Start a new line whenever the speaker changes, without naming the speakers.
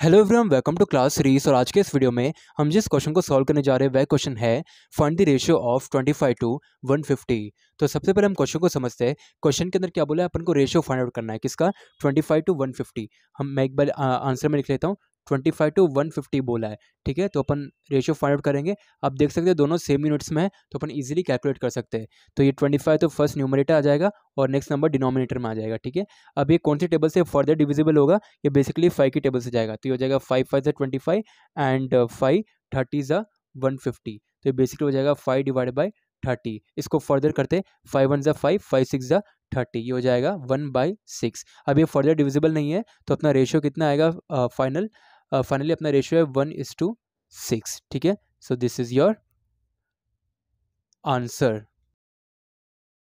Hello everyone welcome to class series और आज के इस वीडियो में हम जिस क्वेश्चन को सॉल्व करने जा रहे हैं, वह क्वेश्चन है find the ratio of 25 to 150 तो सबसे पहले हम क्वेश्चन को समझते हैं। क्वेश्चन के अंदर क्या बोला है? अपन को रेशियो फाइंड आउट करना है। किसका? 25 टू 150 हम मैं एक बार आंसर में लिख लेता हूँ। Twenty five to one fifty बोला है ठीक है? तो अपन रेशियो फाइंड आउट करेंगे। आप देख सकते हैं दोनों सेम यूनिट्स में है तो अपन इजीली कैलकुलेट कर सकते हैं। तो ये ट्वेंटी फाइव तो फ़र्स्ट न्यूमरेटर आ जाएगा और नेक्स्ट नंबर डिनोमिनेटर में आ जाएगा ठीक है? अब ये कौन से टेबल से फर्दर डिविजिबल होगा? ये बेसिकली फाइव की टेबल से जाएगा। तो ये हो जाएगा फाइव फाइव ज़ा twenty five and five thirty ज़ा वन फिफ्टी तो ये बेसिकली हो जाएगा फाइव डिवाइड बाई थर्टी इसको फर्दर करते फाइव वन ज़ा फाइव फाइव सिक्स ज़ा थर्टी ये हो जाएगा वन बाई सिक्स अब ये फर्दर डिविजिबल नहीं है तो अपना रेशियो कितना आएगा फाइनल uh, फाइनली अपना रेशियो है वन इज़ टू सिक्स ठीक है? So this is your answer